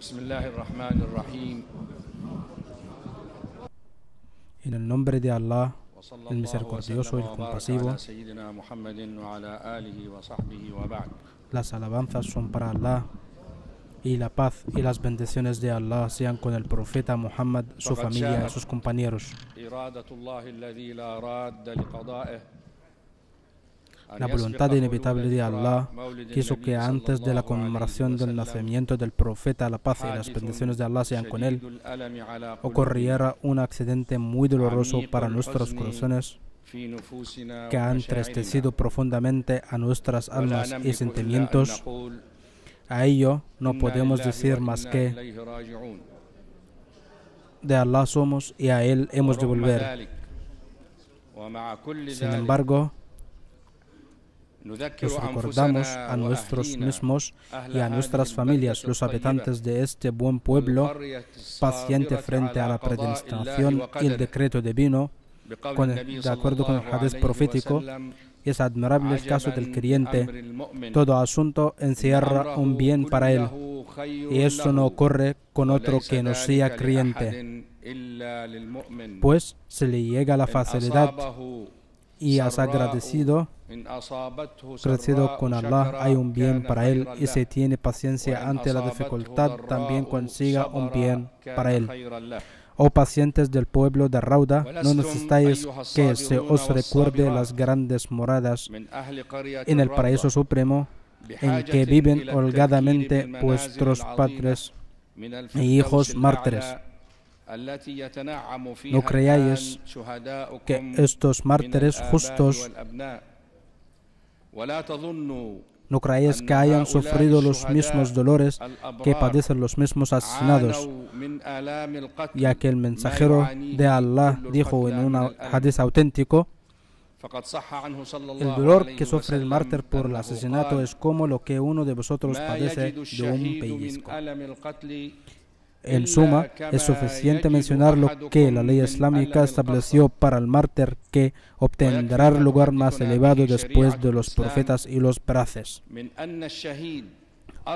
بسم الله الرحمن الرحيم En el nombre de Allah, وصلى el الله misericordioso y وسلم el وبارك compasivo. على سيدنا محمد وعلى آله وصحبه وبعد las alabanzas son para Allah y la paz y las bendiciones de Allah sean con el profeta Muhammad, su Faqad familia sha'a. y sus compañeros. La voluntad inevitable de Allah quiso que antes de la conmemoración del nacimiento del profeta, la paz y las bendiciones de Allah sean con él, ocurriera un accidente muy doloroso para nuestros corazones que ha entristecido profundamente a nuestras almas y sentimientos. A ello no podemos decir más que de Allah somos y a Él hemos de volver. Sin embargo, nos recordamos a nuestros mismos y a nuestras familias, los habitantes de este buen pueblo, paciente frente a la predestinación y el decreto divino, de acuerdo con el hadith profético, es admirable el caso del creyente. Todo asunto encierra un bien para él, y eso no ocurre con otro que no sea creyente, pues se le llega la facilidad y has agradecido, agradecido con Allah, hay un bien para él y se tiene paciencia ante la dificultad, también consiga un bien para él. Oh pacientes del pueblo de Rauda, no necesitáis que se os recuerde las grandes moradas en el paraíso supremo en que viven holgadamente vuestros padres e hijos mártires. No creáis que estos mártires justos no creáis que hayan sufrido los mismos dolores que padecen los mismos asesinados, ya que el mensajero de Allah dijo en un hadith auténtico, el dolor que sufre el mártir por el asesinato es como lo que uno de vosotros padece de un pellizco. En suma, es suficiente mencionar lo que la ley islámica estableció para el mártir que obtendrá el lugar más elevado después de los profetas y los braces.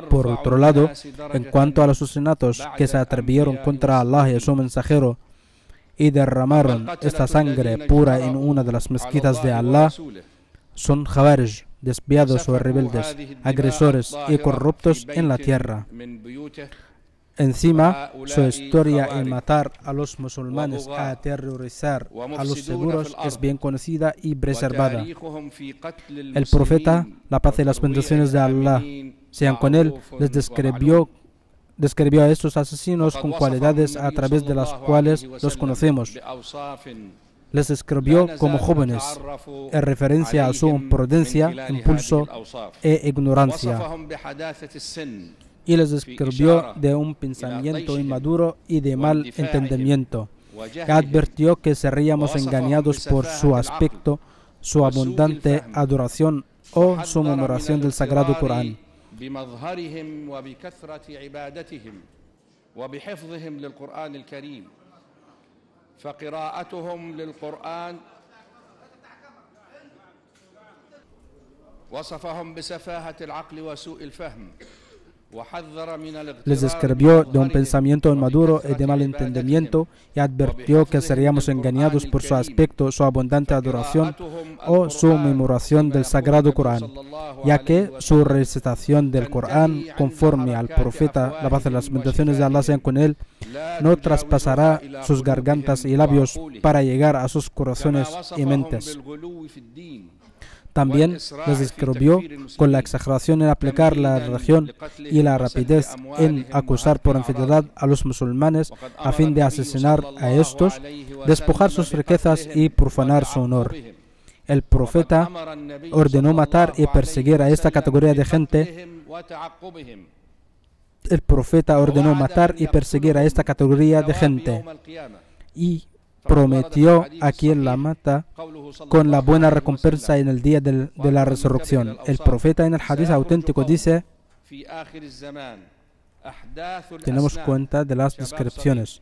Por otro lado, en cuanto a los asesinatos que se atrevieron contra Allah y su mensajero y derramaron esta sangre pura en una de las mezquitas de Allah, son Khawarij, desviados o rebeldes, agresores y corruptos en la tierra. Encima, su historia en matar a los musulmanes, a aterrorizar a los seguros, es bien conocida y preservada. El profeta, la paz y las bendiciones de Allah sean con él, les describió, describió a estos asesinos con cualidades a través de las cuales los conocemos. Les describió como jóvenes, en referencia a su prudencia, impulso e ignorancia y les describió de un pensamiento inmaduro y de mal entendimiento. Y advirtió que seríamos engañados por su aspecto, su abundante adoración o su memoración del Sagrado Corán. بمظهرهم وبكثرة عبادتهم وبحفظهم للقرآن الكريم فقراءتهم للقرآن وصفهم بسفاهة العقل وسوء الفهم les describió de un pensamiento inmaduro y de mal entendimiento y advirtió que seríamos engañados por su aspecto, su abundante adoración o su memoración del Sagrado Corán, ya que su recitación del Corán, conforme al profeta, la paz y las bendiciones de Allah sean con él, no traspasará sus gargantas y labios para llegar a sus corazones y mentes. También les describió con la exageración en aplicar la religión y la rapidez en acusar por infidelidad a los musulmanes a fin de asesinar a estos, despojar sus riquezas y profanar su honor. El profeta ordenó matar y perseguir a esta categoría de gente. El profeta ordenó matar y perseguir a esta categoría de gente y prometió a quien la mata con la buena recompensa en el día de la resurrección. El profeta en el hadith auténtico dice, tenemos cuenta de las descripciones.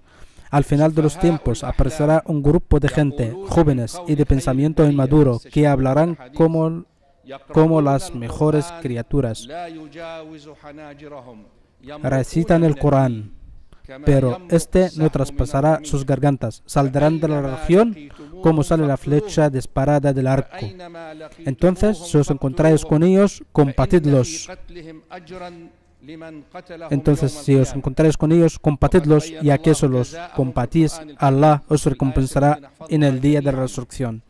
Al final de los tiempos aparecerá un grupo de gente, jóvenes y de pensamiento inmaduro, que hablarán como, como las mejores criaturas recitan el Corán, pero este no traspasará sus gargantas. Saldrán de la región como sale la flecha disparada del arco. Entonces, si os encontráis con ellos, compartidlos. Entonces, si os encontráis con ellos, compartidlos, y a que los compartís, Allah os recompensará en el día de la resurrección.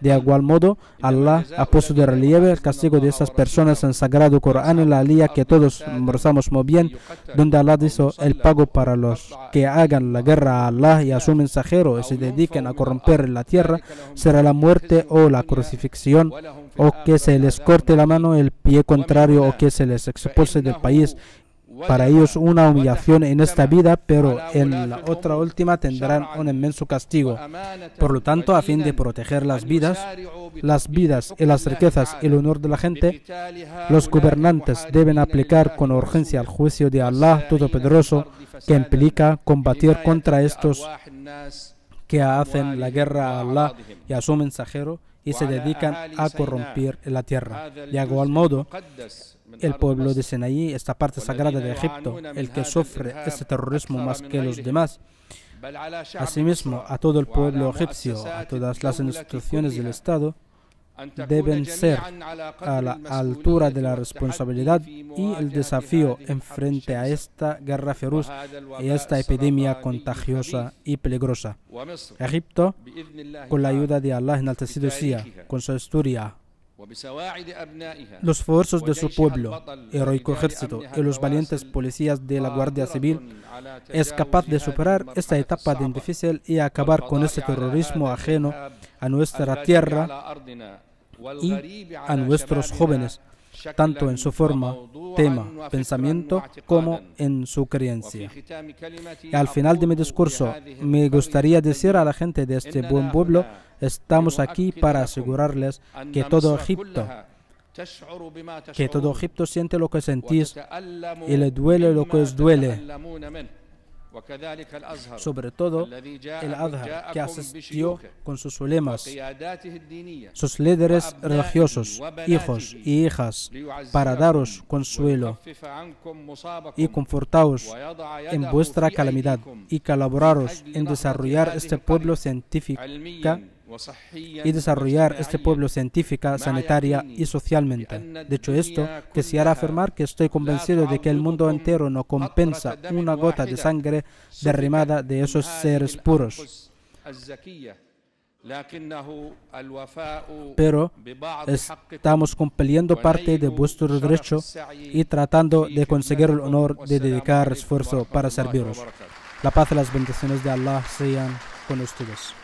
De igual modo, Allah ha puesto de relieve el castigo de esas personas en Sagrado Corán en la lía que todos rezamos muy bien, donde Allah dice el pago para los que hagan la guerra a Allah y a su mensajero y se dediquen a corromper la tierra será la muerte o la crucifixión o que se les corte la mano, el pie contrario o que se les expulse del país. Para ellos una humillación en esta vida, pero en la otra última tendrán un inmenso castigo. Por lo tanto, a fin de proteger las vidas, las vidas y las riquezas y el honor de la gente, los gobernantes deben aplicar con urgencia el juicio de Allah Todopoderoso, que implica combatir contra estos que hacen la guerra a Allah y a su mensajero y se dedican a corromper la tierra. De igual modo, el pueblo de Sinaí, esta parte sagrada de Egipto, el que sufre este terrorismo más que los demás, asimismo a todo el pueblo egipcio, a todas las instituciones del Estado, deben ser a la altura de la responsabilidad y el desafío en frente a esta guerra feroz y esta epidemia contagiosa y peligrosa. Egipto, con la ayuda de Allah enaltecido sea, con su historia, los esfuerzos de su pueblo, heroico ejército y los valientes policías de la Guardia Civil es capaz de superar esta etapa de difícil y acabar con este terrorismo ajeno a nuestra tierra y a nuestros jóvenes, tanto en su forma, tema, pensamiento, como en su creencia. Y al final de mi discurso, me gustaría decir a la gente de este buen pueblo, estamos aquí para asegurarles que todo Egipto que todo Egipto siente lo que sentís y le duele lo que os duele sobre todo el Azhar, que asistió con sus ulemas, sus líderes religiosos, hijos y hijas, para daros consuelo y confortaos en vuestra calamidad y colaboraros en desarrollar este pueblo científico y desarrollar este pueblo científica, sanitaria y socialmente. Dicho esto, quisiera afirmar que estoy convencido de que el mundo entero no compensa una gota de sangre derramada de esos seres puros. Pero estamos cumpliendo parte de vuestro derecho y tratando de conseguir el honor de dedicar esfuerzo para serviros. La paz y las bendiciones de Allah sean con ustedes.